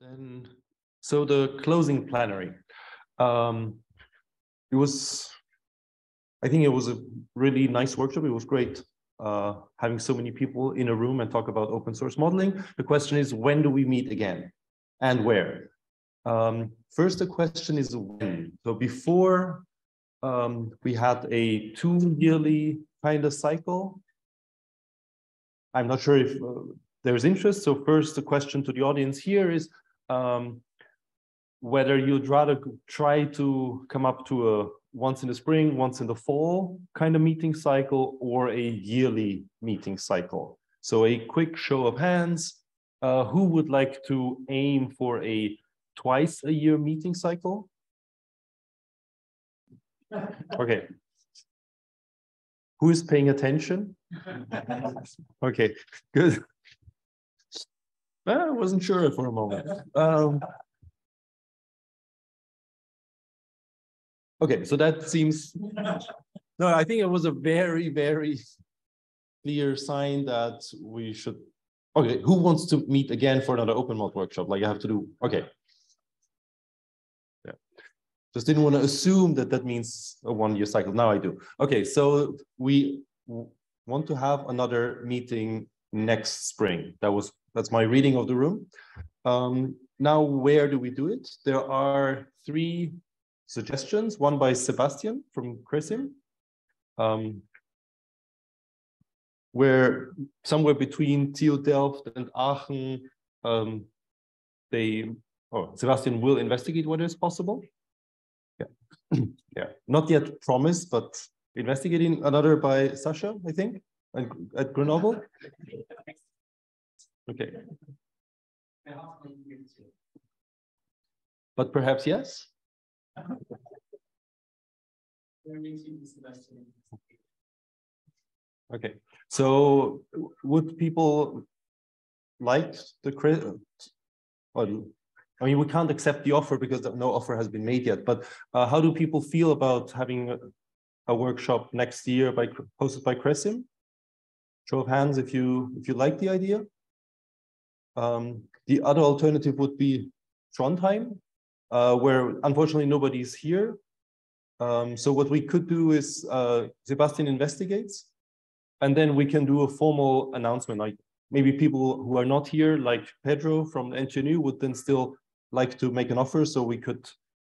Then, so the closing plenary. Um, it was, I think it was a really nice workshop. It was great uh, having so many people in a room and talk about open source modeling. The question is, when do we meet again and where? Um, first, the question is when. So before um, we had a two yearly kind of cycle. I'm not sure if uh, there's interest. So first, the question to the audience here is um, whether you'd rather try to come up to a once in the spring, once in the fall kind of meeting cycle or a yearly meeting cycle. So a quick show of hands, uh, who would like to aim for a twice a year meeting cycle? Okay. Who is paying attention? Okay, good. I wasn't sure for a moment. Um, okay, so that seems, no, I think it was a very, very clear sign that we should, okay, who wants to meet again for another open mod workshop? Like I have to do, okay. Yeah, just didn't want to assume that that means a one year cycle. Now I do. Okay, so we want to have another meeting next spring. That was that's my reading of the room. Um, now, where do we do it? There are three suggestions, one by Sebastian from CRESIM, um, where somewhere between TU Delft and Aachen, um, they, oh, Sebastian will investigate what is possible. Yeah, yeah, not yet promised, but investigating another by Sasha, I think, at, at Grenoble. Okay. But perhaps yes? Okay, so would people like the credit? I mean, we can't accept the offer because no offer has been made yet, but uh, how do people feel about having a, a workshop next year by hosted by CRESIM? Show of hands if you if you like the idea. Um, the other alternative would be Trondheim, uh, where unfortunately nobody is here. Um, so what we could do is uh, Sebastian investigates, and then we can do a formal announcement. Like maybe people who are not here, like Pedro from NTNU, would then still like to make an offer. So we could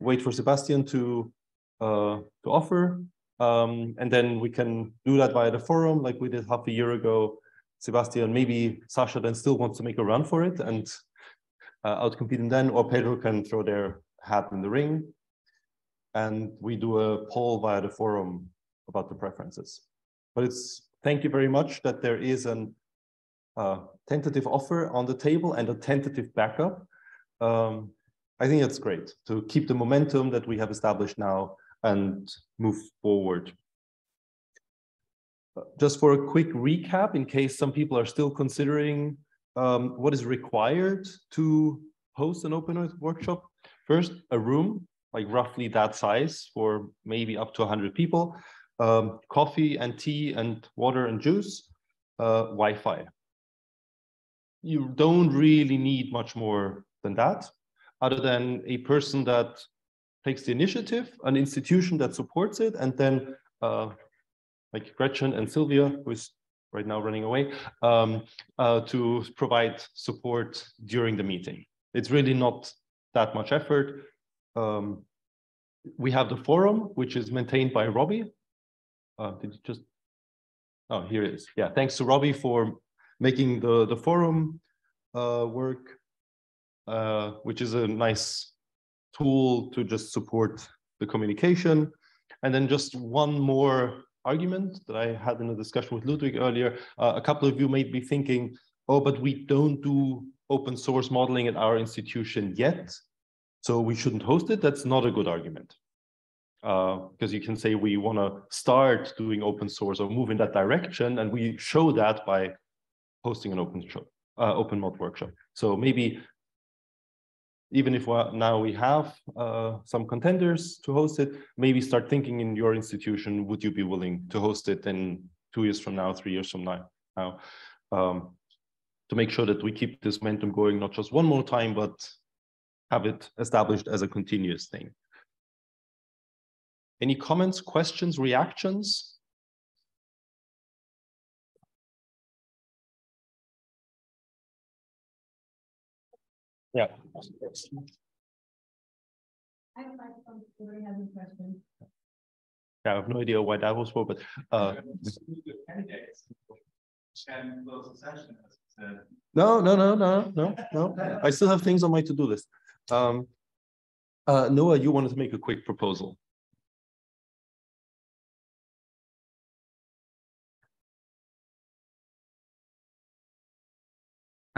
wait for Sebastian to uh, to offer, um, and then we can do that via the forum, like we did half a year ago Sebastian, maybe Sasha then still wants to make a run for it and uh, outcompete him then, or Pedro can throw their hat in the ring. And we do a poll via the forum about the preferences. But it's thank you very much that there is an uh, tentative offer on the table and a tentative backup. Um, I think it's great to keep the momentum that we have established now and move forward just for a quick recap, in case some people are still considering um, what is required to host an open workshop. First, a room, like roughly that size for maybe up to 100 people, um, coffee and tea and water and juice, uh, Wi-Fi. You don't really need much more than that, other than a person that takes the initiative, an institution that supports it, and then uh, like Gretchen and Sylvia, who is right now running away, um, uh, to provide support during the meeting. It's really not that much effort. Um, we have the forum, which is maintained by Robbie. Uh, did you just, oh, here it is. Yeah, thanks to Robbie for making the, the forum uh, work, uh, which is a nice tool to just support the communication. And then just one more argument that I had in a discussion with Ludwig earlier, uh, a couple of you may be thinking, oh, but we don't do open source modeling at our institution yet, so we shouldn't host it. That's not a good argument. Because uh, you can say we want to start doing open source or move in that direction, and we show that by hosting an open show, uh, open mod workshop. So maybe even if now we have uh, some contenders to host it, maybe start thinking in your institution, would you be willing to host it in two years from now, three years from now, now um, to make sure that we keep this momentum going, not just one more time, but have it established as a continuous thing. Any comments, questions, reactions? Yeah. I have heavy questions. I have no idea why that was for, but uh, no, no, no, no, no, no. I still have things on my to-do list. Um, uh, Noah, you wanted to make a quick proposal.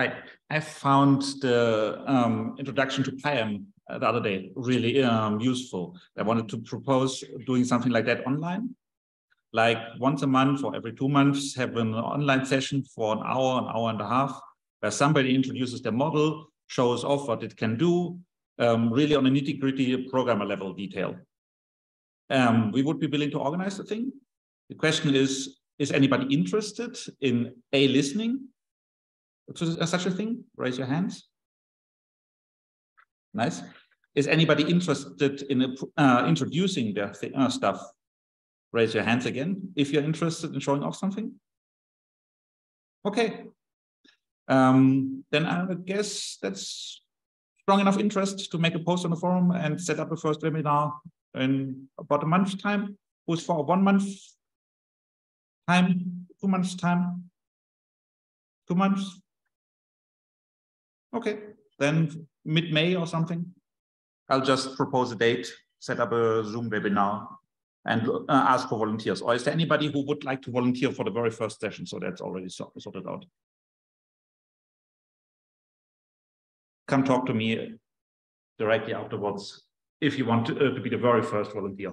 Hi, I found the um, introduction to pyam the other day really um, useful. I wanted to propose doing something like that online, like once a month or every two months, have an online session for an hour, an hour and a half, where somebody introduces their model, shows off what it can do, um, really on a nitty gritty programmer level detail. Um, we would be willing to organize the thing. The question is, is anybody interested in A, listening to such a thing? Raise your hands. Nice. Is anybody interested in uh, introducing their th uh, stuff? Raise your hands again if you're interested in showing off something. Okay. Um, then I guess that's strong enough interest to make a post on the forum and set up a first webinar in about a month's time. Who's for one month time, two months time, two months. Okay, then mid-May or something. I'll just propose a date, set up a Zoom webinar and uh, ask for volunteers. Or is there anybody who would like to volunteer for the very first session? So that's already sorted out. Come talk to me directly afterwards if you want to, uh, to be the very first volunteer.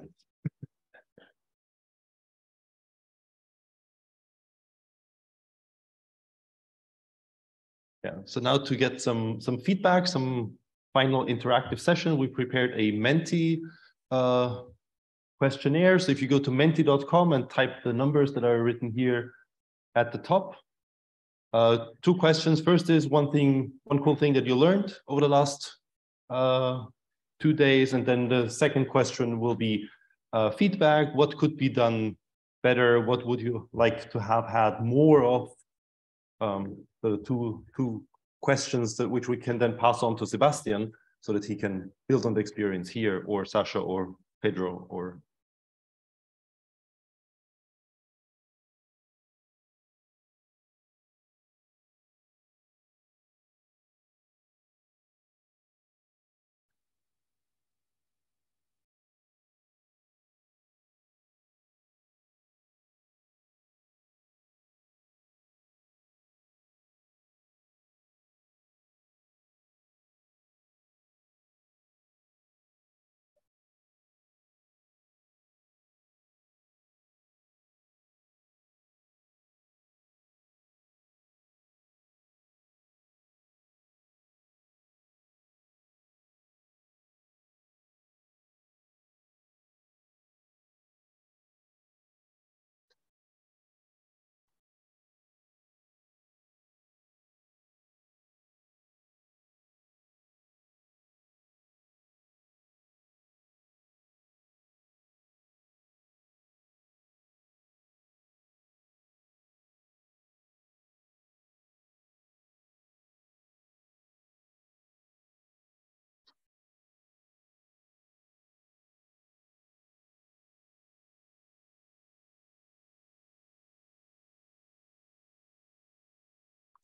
Yeah, so now to get some some feedback, some final interactive session, we prepared a Menti uh, questionnaire. So if you go to menti.com and type the numbers that are written here at the top, uh, two questions. First is one thing, one cool thing that you learned over the last uh, two days. And then the second question will be uh, feedback. What could be done better? What would you like to have had more of? Um, the two, two questions that which we can then pass on to Sebastian so that he can build on the experience here or Sasha or Pedro or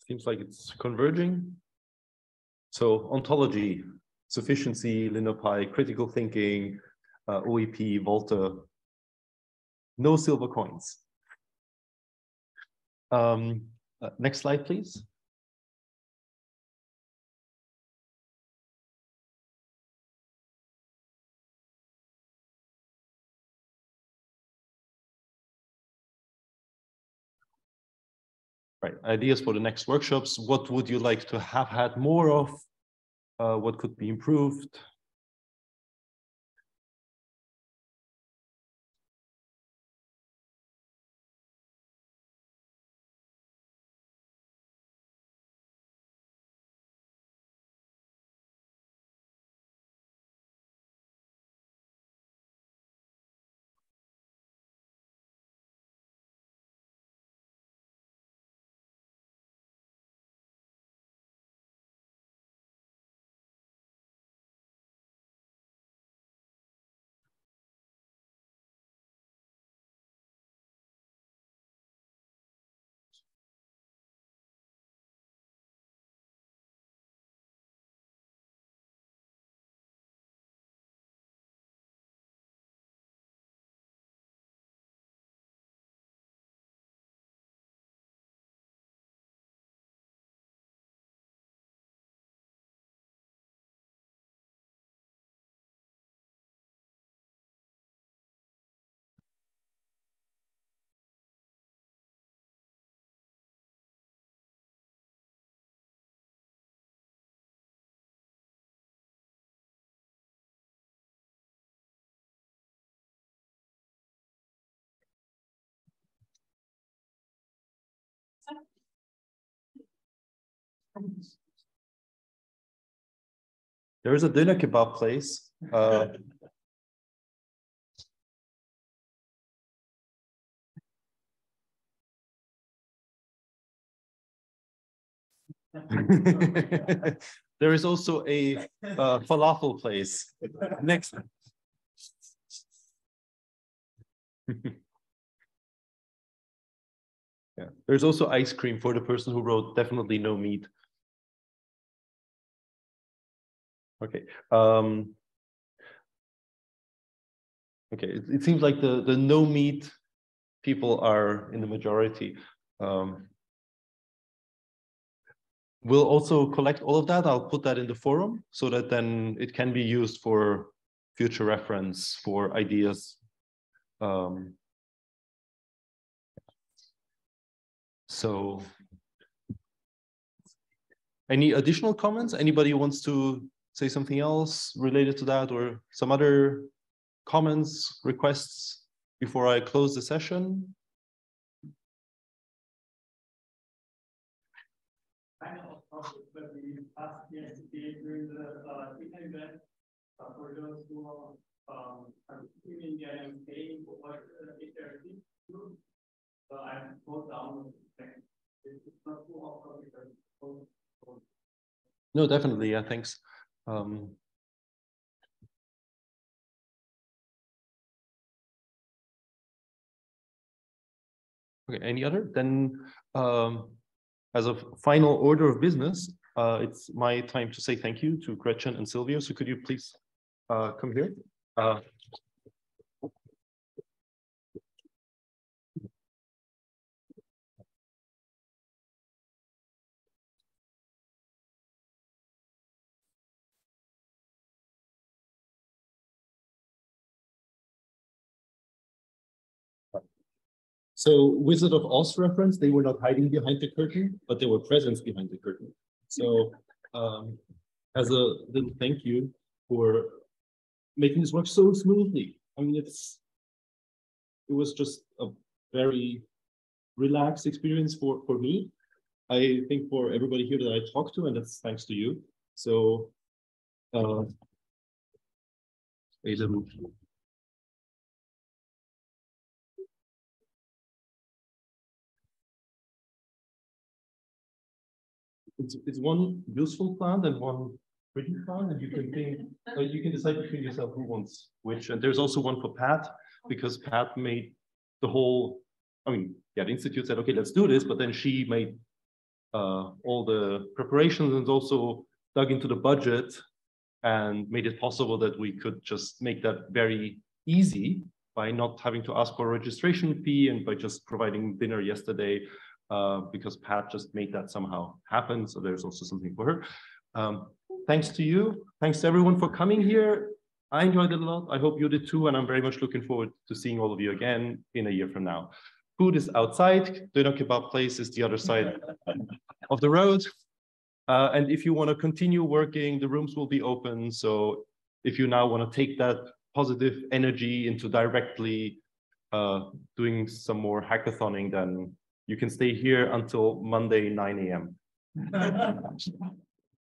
Seems like it's converging. So ontology, sufficiency, LinoPy, critical thinking, uh, OEP, Volta, no silver coins. Um, uh, next slide, please. Right, ideas for the next workshops. What would you like to have had more of? Uh, what could be improved? There is a dinner kebab place. Uh, there is also a uh, falafel place next. yeah, there's also ice cream for the person who wrote definitely no meat. Okay. Um, okay, it, it seems like the the no meat people are in the majority. Um, we'll also collect all of that. I'll put that in the forum so that then it can be used for future reference for ideas. Um, so any additional comments? Anybody wants to say something else related to that or some other comments, requests before I close the session? but we asked the during the uh, event uh, for those who are um, are receiving and paying for what uh, HRC do. So I wrote down it's not too often because no, definitely. Yeah, thanks. Um, okay, any other? Then um, as a final order of business, uh, it's my time to say thank you to Gretchen and Silvio. So could you please uh, come here? Uh, So Wizard of Oz reference, they were not hiding behind the curtain, but they were present behind the curtain. So um, as a little thank you for making this work so smoothly. I mean, it's it was just a very relaxed experience for for me. I think for everybody here that I talked to, and that's thanks to you. So uh, it's it's one useful plant and one pretty plant, and you can think uh, you can decide between yourself who wants which. And there's also one for Pat because Pat made the whole. I mean, yeah, the institute said, okay, let's do this, but then she made uh, all the preparations and also dug into the budget and made it possible that we could just make that very easy by not having to ask for a registration fee and by just providing dinner yesterday uh, because Pat just made that somehow happen. So there's also something for her. Um, thanks to you. Thanks to everyone for coming here. I enjoyed it a lot. I hope you did too. And I'm very much looking forward to seeing all of you again in a year from now. Food is outside. Döner Kebab place is the other side of the road. Uh, and if you want to continue working, the rooms will be open. So if you now want to take that positive energy into directly uh, doing some more hackathoning, then you can stay here until Monday, 9 a.m.